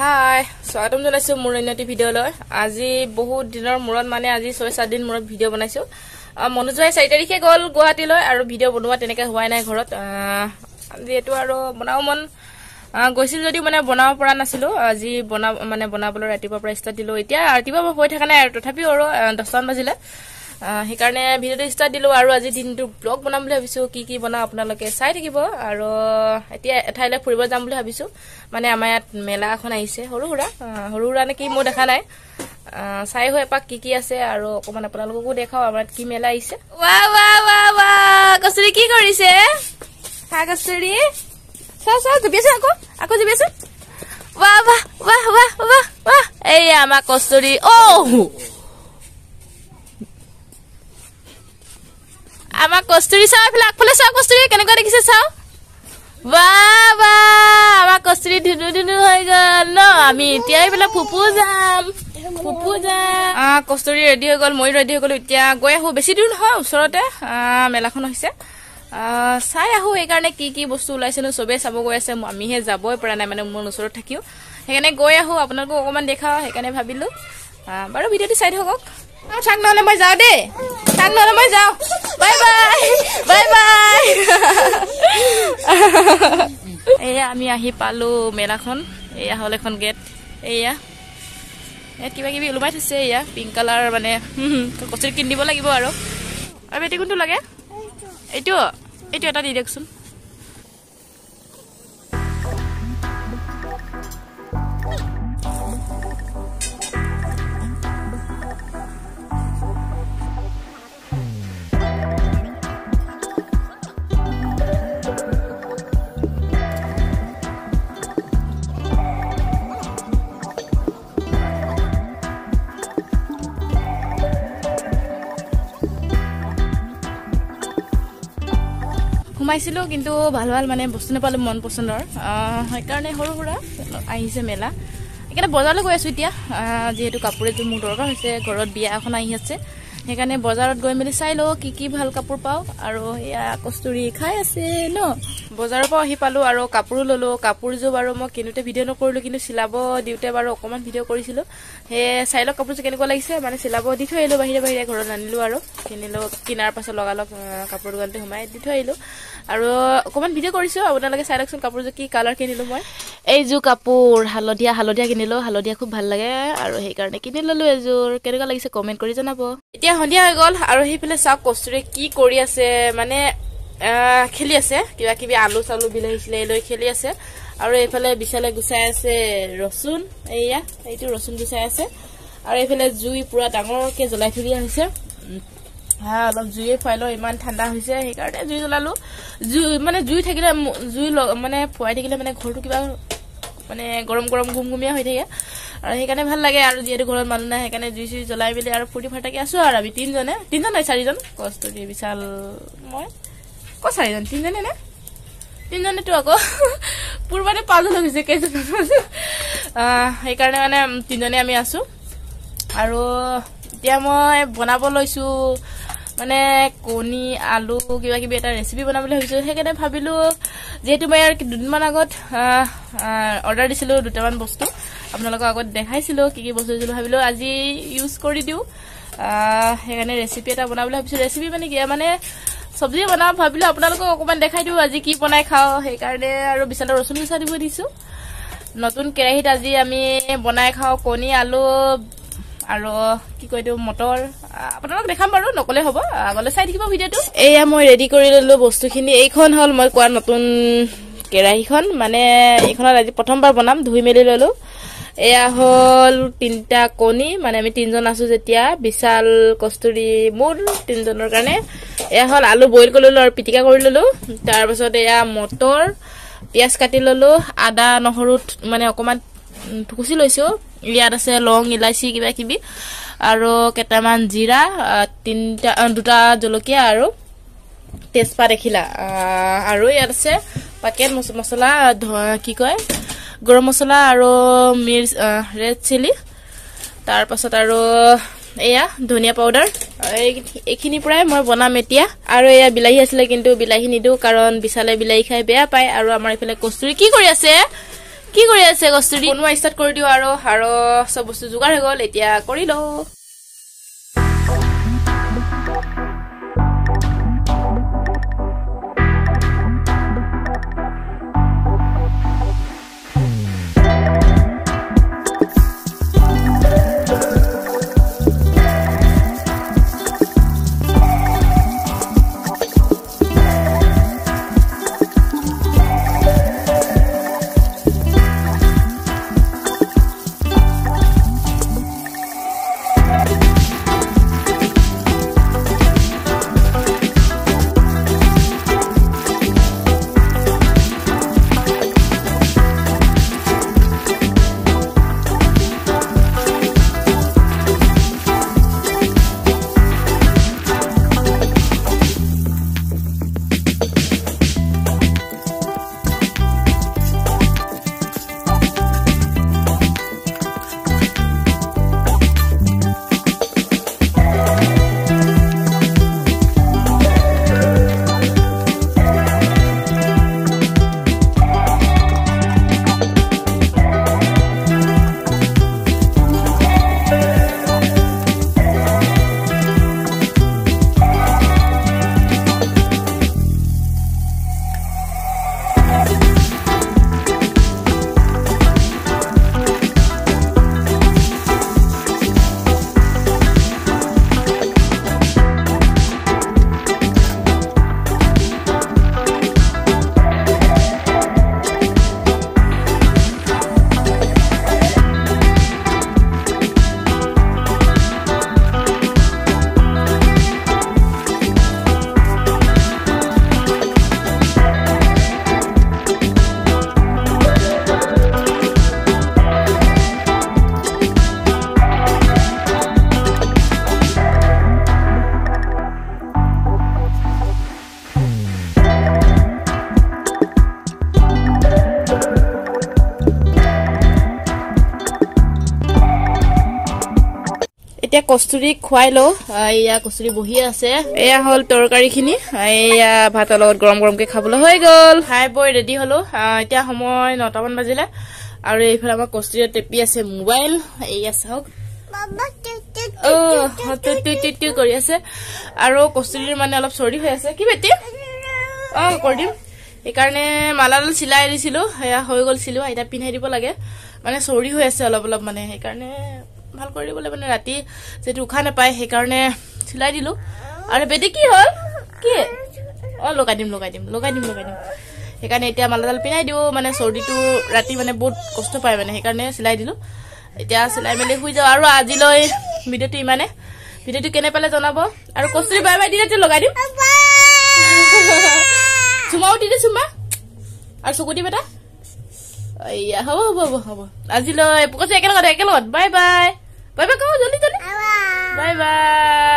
হাই স্বাগতম জনাইছোঁ মোৰ উন্নতি ভিডিঅ'লৈ আজি বহুত দিনৰ মূৰত মানে আজি ছয় সাত দিন মূৰত ভিডিঅ' বনাইছোঁ। মনোজুৱাই চাৰি তাৰিখে গ'ল গুৱাহাটীলৈ আৰু ভিডিঅ' বনোৱা তেনেকৈ হোৱাই নাই ঘৰত। যিহেতু আৰু বনাব মন গৈছিল যদিও মানে বনাব পৰা নাছিলোঁ। আজি বনা মানে বনাবলৈ ৰাতিপুৱাৰ পৰা ষ্টাৰ্ট দিলোঁ। এতিয়া ৰাতিপুৱা হৈ থকা নাই আৰু তথাপিও আৰু দহটামান বাজিলে। সেইকাৰণে ভিডিঅ'টো ষ্টাৰ্ট দিলোঁ আৰু আজি দিনটো ব্লগ বনাম বুলি ভাবিছোঁ কি কি বনাওঁ আপোনালোকে চাই থাকিব। আৰু এতিয়া এঠাইলৈ ফুৰিব যাম বুলি ভাবিছোঁ। মানে আমাৰ ইয়াত মেলা এখন আহিছে সৰু সুৰা। সৰু সুৰা নে কি মোৰ দেখা নাই। চাই হৈ এপাক কি কি আছে আৰু অকণমান আপোনালোককো দেখাওঁ আমাৰ ইয়াত কি মেলা আহিছে। ৱা ৱা ৱা ৱা কচুৰি কি কৰিছে? হা কচুৰি। চাওঁ চাওঁ জুবিয়াচোন আকৌ আকৌ জুবিয়াচোন ৱাহ ৱাহ ৱাহ ৱাহ ৱাহ ৱাহ এইয়া আমাৰ কচুৰি। অ' আমাৰ কস্তুৰি চাওঁ এইফালে আগফালে চাওঁ কস্তুৰি কেনেকুৱা দেখিছে চাওঁ? বা বা আমাৰ কস্তুৰি ধুনু ধুনু হৈ গল। ন আমি এতিয়া এইফালে ফুপু যাম ফুপু যাম। কস্তুৰি ৰেডি হৈ গল ময়ো ৰেডি হৈ গলো। এতিয়া গৈ আহো বেছি দূৰ নহয় ওচৰতে মেলাখন হৈছে চাই আহো সেইকাৰণে কি কি বস্তু ওলাইছে নো চবেই চাব গৈ আছে আমিহে যাবই পৰা নাই মানে মোৰ ওচৰত থাকিও। সেইকাৰণে গৈ আহো আপোনালোকক অকণমান দেখাওঁ সেইকাৰণে ভাবিলো। বাৰু ভিডিঅ'টো চাই থাকক। থাক নহ'লে মই যাওঁ দেই। থাক নহ'লে মই যাওঁ বাই বাই বাই বাই এয়া আমি আহি পালোঁ মেলাখন এয়া হ'ল এখন গেট এয়া ইয়াত কিবা কিবি ওলোমাই থৈছে এয়া পিংক কালাৰ মানে কচুৰি কিনি দিব লাগিব আৰু আৰু বেটি কোনটো লাগে এইটো এইটো এটা দি দিয়কচোন সোমাইছিলোঁ কিন্তু ভাল ভাল মানে বস্তু নাপালোঁ মন পচন্দৰ। সেইকাৰণে সৰু সুৰা আহিছে মেলা। সেইকাৰণে বজাৰলৈ গৈ আছোঁ এতিয়া। যিহেতু কাপোৰ এযোৰ মোৰ দৰকাৰ হৈছে ঘৰত বিয়া এখন আহি আছে। সেইকাৰণে বজাৰত গৈ মেলি চাই লওঁ কি কি ভাল কাপোৰ পাওঁ। আৰু এয়া কস্তুৰি খাই আছে ন? বজাৰৰ পৰা আহি পালোঁ আৰু কাপোৰো ল'লোঁ। কাপোৰযোৰ বাৰু মই কিনোতে ভিডিঅ' নকৰিলোঁ কিন্তু চিলাব দিওঁতে বাৰু অকণমান ভিডিঅ' কৰিছিলোঁ। সেয়ে চাই লওক কাপোৰযোৰ কেনেকুৱা লাগিছে। মানে চিলাব দি থৈ আহিলোঁ বাহিৰে বাহিৰে ঘৰত আনিলোঁ আৰু। কিনিলোঁ কিনাৰ পাছত লগালগ কাপোৰ দোকানতে সোমাই দি থৈ আহিলোঁ। আৰু অকণমান ভিডিঅ' কৰিছোঁ আপোনালোকে চাই লওকচোন কাপোৰযোৰ কি কালাৰ কিনিলোঁ মই। এইযোৰ কাপোৰ হালধীয়া হালধীয়া কিনিলোঁ। হালধীয়া খুব ভাল লাগে। আৰু সেইকাৰণে কিনি ল'লোঁ এযোৰ। কেনেকুৱা লাগিছে কমেণ্ট কৰি জনাব। এতিয়া সন্ধিয়া হৈ গ'ল আৰু সেইফালে চাওক কস্তুৰে কি কৰি আছে মানে খেলি আছে। কিবা কিবি আলু চালু বিলাহী চিলাহী লৈ খেলি আছে। আৰু এইফালে বিশালে গুচাই আছে ৰচুন এইয়া এইটো ৰচুন গুচাই আছে। আৰু এইফালে জুই পুৰা ডাঙৰকে জ্বলাই থৈ দিয়া হৈছে। অলপ জুয়ে ফুৱাই লওঁ ইমান ঠাণ্ডা হৈছে সেইকাৰণে জুই জ্বলালো। জুই মানে জুই থাকিলে জুই মানে ফুৱাই থাকিলে মানে ঘৰটো কিবা মানে গৰম গৰম গুমগুমীয়া হৈ থাকে। আৰু সেইকাৰণে ভাল লাগে আৰু যিহেতু ঘৰত মানুহ নাই সেইকাৰণে জুই চুই জ্বলাই মেলি আৰু ফূৰ্তি ফাৰ্তাকে আছো আৰু আমি তিনিজনে। তিনিজন নাই চাৰিজন। কস্তুৰি বিশাল মই। ক চাৰিজন? তিনিজনে নে? তিনিজনেতো আকৌ। পূৰ্বতে পাঁচজন হৈছে কেইজন সেইকাৰণে মানে তিনিজনে আমি আছো। আৰু এতিয়া মই বনাব লৈছোঁ মানে কণী আলু কিবা কিবি এটা ৰেচিপি বনাবলৈ ভাবিছোঁ। সেইকাৰণে ভাবিলোঁ যিহেতু মই আৰু দুদিনমান আগত অৰ্ডাৰ দিছিলোঁ দুটামান বস্তু। আপোনালোকৰ আগত দেখাইছিলোঁ কি কি বস্তু দিছিলোঁ। ভাবিলোঁ আজি ইউজ কৰি দিওঁ। সেইকাৰণে ৰেচিপি এটা বনাবলৈ ভাবিছোঁ। ৰেচিপি মানে কি মানে চব্জি বনাওঁ ভাবিলোঁ। আপোনালোকক অকণমান দেখাই দিওঁ আজি কি বনাই খাওঁ। সেইকাৰণে আৰু বিশালৰ ৰচুন গুচা দিব দিছোঁ। নতুন কেৰাহীত আজি আমি বনাই খাওঁ কণী আলু আৰু কি কয় এইটো মটৰ আপোনালোক দেখাম বাৰু নকলে হ'ব আগলৈ চাই থাকিব ভিডিঅ'টো। এয়া মই ৰেডি কৰি ললো বস্তুখিনি এইখন হ'ল মই কোৱা নতুন কেৰাহীখন মানে এইখনত আজি প্ৰথমবাৰ বনাম ধুই মেলি ললো। এয়া হ'ল তিনিটা কণী মানে আমি তিনিজন আছো যেতিয়া বিশাল কস্তুৰি মোৰ তিনিজনৰ কাৰণে। এয়া হ'ল আলু বইল কৰি ললো আৰু পিটিকা কৰি ললো। তাৰপাছত এয়া মটৰ পিঁয়াজ কাটি ললো আদা নহৰুত মানে অকণমান থুকুচি লৈছো। ইয়াত আছে লং ইলাচি কিবা কিবি আৰু কেইটামান জিৰা তিনিটা দুটা জলকীয়া আৰু তেজপাত এখিলা আৰু ইয়াত আছে পেকেট মছলা কি কয় গৰম মছলা আৰু মিৰ্চ ৰেড চিলি তাৰপাছত আৰু এয়া ধনিয়া পাউডাৰ এইখিনিৰ পৰাই মই বনাম এতিয়া। আৰু এয়া বিলাহী আছিলে কিন্তু বিলাহী নিদিওঁ কাৰণ বিশালে বিলাহী খাই বেয়া পায়। আৰু আমাৰ এইফালে কস্তুৰি কি কৰি আছে? কি কৰি আছে কস্তুৰি বনোৱা ষ্টাৰ্ট কৰি দিওঁ আৰু আৰু চব বস্তু যোগাৰ হৈ গ'ল এতিয়া কৰি লওঁ এতিয়া কস্তুৰিক খুৱাই লওঁ। এয়া কস্তুৰি বহি আছে। এয়া হ'ল তৰকাৰী খিনি এয়া ভাতৰ লগত গৰম গৰমকে খাবলৈ হৈ গ'ল। খাই বৈ ৰেডি হলো। এতিয়া সময় নটামান বাজিলে। আৰু এইফালে আমাৰ কস্তুৰিয়ে টেপি আছে মোবাইল। এয়া চাওক। অ' টু টু টু টু কৰি আছে। আৰু কস্তুৰিৰ মানে অলপ চৰ্দি হৈ আছে। কি বেটি? অ কৰি দিম। সেইকাৰণে মালাডাল চিলাই দিছিলো। সেয়া হৈ গ'ল চিলোৱা। এতিয়া পিন্ধাই দিব লাগে। মানে চৰ্দি হৈ আছে অলপ অলপ মানে। সেইকাৰণে ভাল কৰি দিবলৈ মানে ৰাতি যিহেতু উশাহ নাপায় সেইকাৰণে চিলাই দিলো। আৰু বেটি কি হ'ল? কি? অ লগাই দিম লগাই দিম লগাই দিম লগাই দিম। সেইকাৰণে এতিয়া মালাডাল পিন্ধাই দিওঁ মানে চৰ্দিটো ৰাতি মানে বহুত কষ্ট পায় মানে সেইকাৰণে চিলাই দিলো। এতিয়া চিলাই মেলি শুই যাওঁ। আৰু আজিলৈ ভিডিঅ'টো ইমানে। ভিডিঅ'টো কেনে পালে জনাব? আৰু কস্তুৰি বাই বাই দিলে এতিয়া লগাই দিম। চুমাও দি দে চুমা। আৰু চকু দিম এটা হ'ব হ'ব হ'ব হ'ব। আজিলৈ কৈছে একেলগত একেলগত। Bye bye. বাই বাই কওঁ জল্দি জল্দি বাই বাই